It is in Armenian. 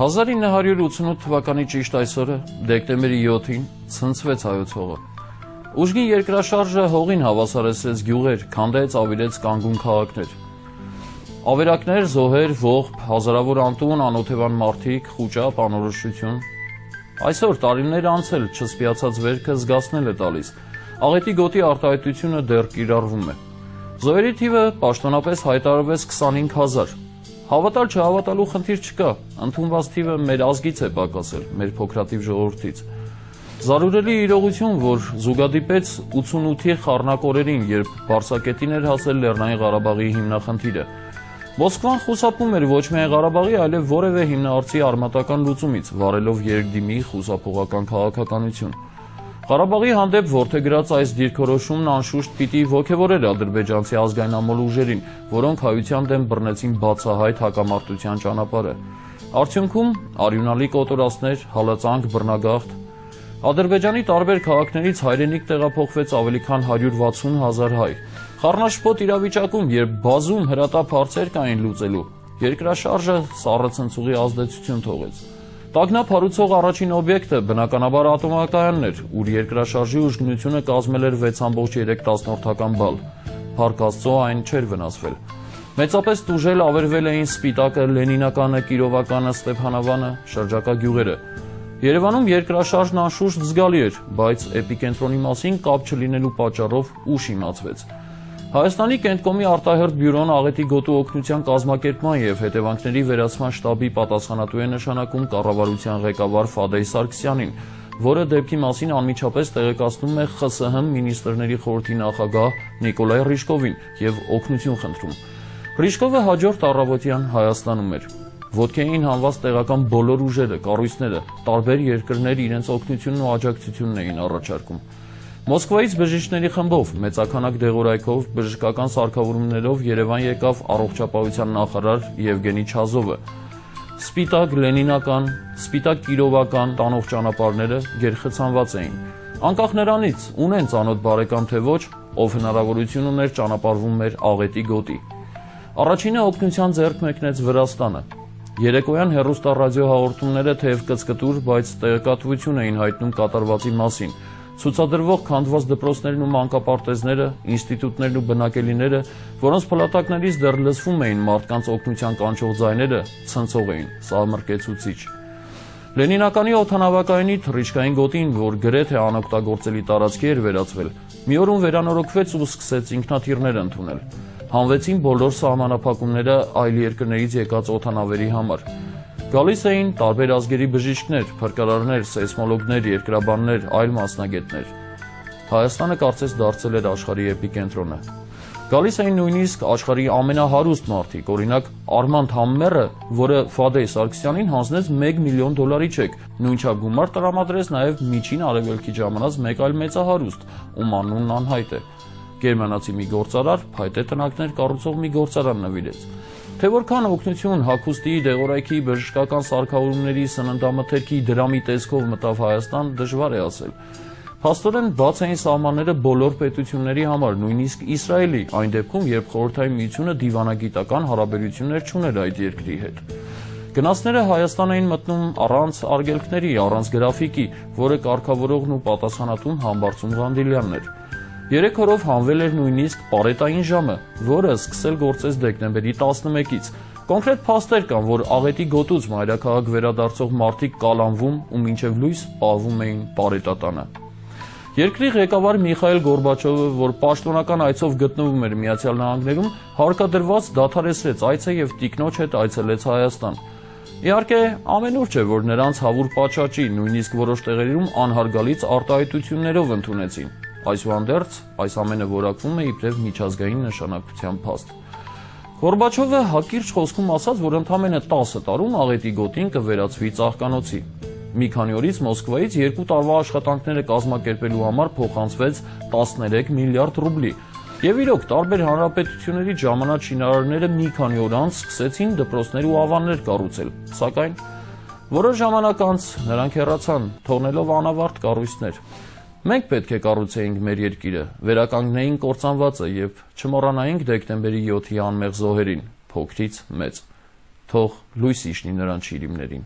1988 թվականի ճիշտ այսօրը, դեկտեմբերի 7-ին, ցնցվեց հայոց հողը։ Ուժգին երկրաշարժը հողին հավասարեցրեց գյուղեր, քանդեց, ավիրեց կանգուն քաղաքներ։ Ավերակներ, զոհեր, ողբ, հազարավոր անտուն, անօթևան մարդիկ, խուճապ, անորոշություն։ Այսօր տարիներ անցել չսպիացած վերքը զգացնել է տալիս։ Աղետի գոտի արտահայտությունը դեռ կիրառվում է։ Զոհերի թիվը պաշտոնապես հայտարարվեց 25000, Հավատալ չհավատալու խնդիր չկա, ընդունված թիվը մեր ազգից է պակասել, մեր փոքրատիվ ժողովրդից։ Զարուրելի իրողություն, որ զուգադիպեց 88-ի խառնակորերին, երբ Բարսակետին էր հասել Լեռնային Ղարաբաղի հիմնախնդիրը։ Մոսկվան խուսափում էր ոչ միայն Ղարաբաղի, այլև որևէ հիմնարարցի արմատական լուծումից, վարելով երկդիմի խուսափողական քաղաքականություն։ Ղարաբաղի հանդեպ որդեգրած այս դիրքորոշումն անշուշտ պիտի ոգևորեր ադրբեջանցի ազգային ամոլ ուժերին, որոնք հայության դեմ բռնեցին բացահայտ հակամարտության ճանապարհը։ Արդյունքում արյունալի կոտորածներ, հալածանք, բռնագաղթ, Ադրբեջանի տարբեր քաղաքներից հայրենիք տեղափոխվեց ավելի քան 160 հազար հայ։ Խառնաշփոթ իրավիճակում, երբ բազում հրատապ հարցեր կային լուծելու, երկրաշարժը սառը ցնցուղի ազդեցություն թողեց։ Տագնապ հարուցող առաջին օբյեկտը բնականաբար ատոմակայանն էր, ուր երկրաշարժի ուժգնությունը կազմել էր 6.3 բալ։ Փառք Աստծո այն չէր վնասվել։ Մեծապես տուժել ավերվել էին Սպիտակը, Լենինականը, Կիրովականը, Ստեփանավանը, շրջակա գյուղերը։ Երևանում երկրաշարժն անշուշտ զգալի էր, բայց էպիկենտրոնի մասին կապ չլինելու պատճառով ուշ իմացվեց։ Հայաստանի Կենտկոմի արտահերթ բյուրոն աղետի գոտու օգնության կազմակերպման եւ հետևանքների վերացման շտաբի պատասխանատու է նշանակում կառավարության ղեկավար Ֆադեյ Սարգսյանին, որը դեպքի մասին անմիջապես տեղեկացնում է ԽՍՀՄ մինիստրների խորհրդի նախագահ Նիկոլայ Ռիժկովին եւ օգնություն խնդրում։ Ռիժկովը հաջորդ առավոտյան Հայաստանում էր։ Ոտքեին հանված տեղական բոլոր ուժերը, կառույցները, տարբեր երկրներ իրենց օգնությունն ու աջակցությունն էին առաջարկում։ Մոսկվայից բժիշկների խմբով, մեծականակ դեղորայքով, բժշկական սարքավորումներով Երևան եկավ առողջապահության նախարար Եվգենի Չազովը։ Սպիտակ լենինական, սպիտակ կիրովական տանող ճանապարհները գերխցանված էին։ Անկախ նրանից, ունեն ծանոթ բարեկամ թե ոչ, ով հնարավորություն ուներ ճանապարհվում մեր աղետի գոտի։ Առաջինը օգնության ձեռք մեկնեց Վրաստանը։ Երեկոյան հերոստա ռադիո հաղորդումները թեև կծկտուր, բայց տեղեկատվություն էին հայտնում կատարվածի մասին ցուցադրվող քանդված դպրոցներն ու մանկապարտեզները, ինստիտուտներն ու բնակելիները, որոնց փլատակներից դեռ լսվում էին մարդկանց օգնության կանչող ձայները, ցնցող էին, սահմռկեցուցիչ։ Լենինականի օթանավակայանի թռիչքային գոտին, որ գրեթե անօգտագործելի տարածքի էր վերածվել, մի օրում վերանորոգվեց ու սկսեց ինքնաթիռներ ընդունել։ Հանվեցին բոլոր սահմանափակումները այլ երկրներից եկած օթանավերի համար։ Գալիս էին տարբեր ազգերի բժիշկներ, փրկարարներ, սեյսմոլոգներ, երկրաբաններ, այլ մասնագետներ։ Հայաստանը կարծես դարձել էր աշխարհի էպիկենտրոնը։ Գալիս էին նույնիսկ աշխարհի ամենահարուստ մարդիկ, օրինակ Արմանդ Համմերը, որը Ֆադեյ Սարգսյանին հանձնեց 1 միլիոն դոլարի չեկ, նույնչափ գումար տրամադրեց նաև միջին արևելքի ժամանած մեկ այլ մեծահարուստ, ում անունն անհայտ է։ Գերմանացի մի գործարար փայտե տնակներ կառուցող մի գործարան նվիրեց։ Թե որքան օգնություն հակոստի, դեղորայքի, բժշկական սարքավորումների, սննդամթերքի, դրամի տեսքով մտավ Հայաստան, դժվար է ասել։ Փաստորեն բաց էին սահմանները բոլոր պետությունների համար, նույնիսկ Իսրայելի, այն դեպքում, երբ Խորհրդային Միությունը դիվանագիտական հարաբերություններ չուներ այդ երկրի հետ։ Գնացները Հայաստան էին մտնում առանց արգելքների, առանց գրաֆիկի, որը կարգավորողն ու պատասխանատուն Համբարձում Ղանդիլյանն էր։ Երեք օրով հանվել էր նույնիսկ պարետային ժամը, որը սկսել գործեց դեկտեմբերի 11-ից։ Կոնկրետ փաստեր կան, որ աղետի գոտուց մայրաքաղաք վերադարձող մարդիկ կալանվում ու մինչև լույս պահվում էին պարետատանը։ Երկրի ղեկավար Միխայել Գորբաչովը, որ պաշտոնական այցով գտնվում էր Միացյալ Նահանգներում, հարկադրված դադարեցրեց այցը եւ տիկնոջ հետ այցելեց Հայաստան։ Իհարկե, ամենուր չէ, որ նրանց հավուր պատշաճի, նույնիսկ որոշ տեղերում անհարգալից արտահայտություններով ընդունեցին։ Այսուհանդերձ այս ամենը որակվում է իբրև միջազգային նշանակության փաստ։ Գորբաչովը հակիրճ խոսքում ասաց, որ ընդամենը 10 տարում աղետի գոտին կվերածվի ծաղկանոցի։ Մի քանի օրից Մոսկվայից երկու տարվա աշխատանքները կազմակերպելու համար փոխանցվեց 13 միլիարդ ռուբլի։ Եվ իրոք տարբեր հանրապետությունների ժամանակ շինարարները մի քանի օր անց սկսեցին դպրոցներ ու ավաններ կառուցել։ Սակայն որոշ ժամանակ անց նրանք հեռացան, թողնելով անավարտ կառույցներ։ Մենք պետք է կառուցեինք մեր երկիրը, վերականգնեինք կործանվածը եւ չմոռանայինք դեկտեմբերի 7-ի անմեղ զոհերին, փոքրից մեծ։ Թող լույս իջնի նրանց շիրիմներին։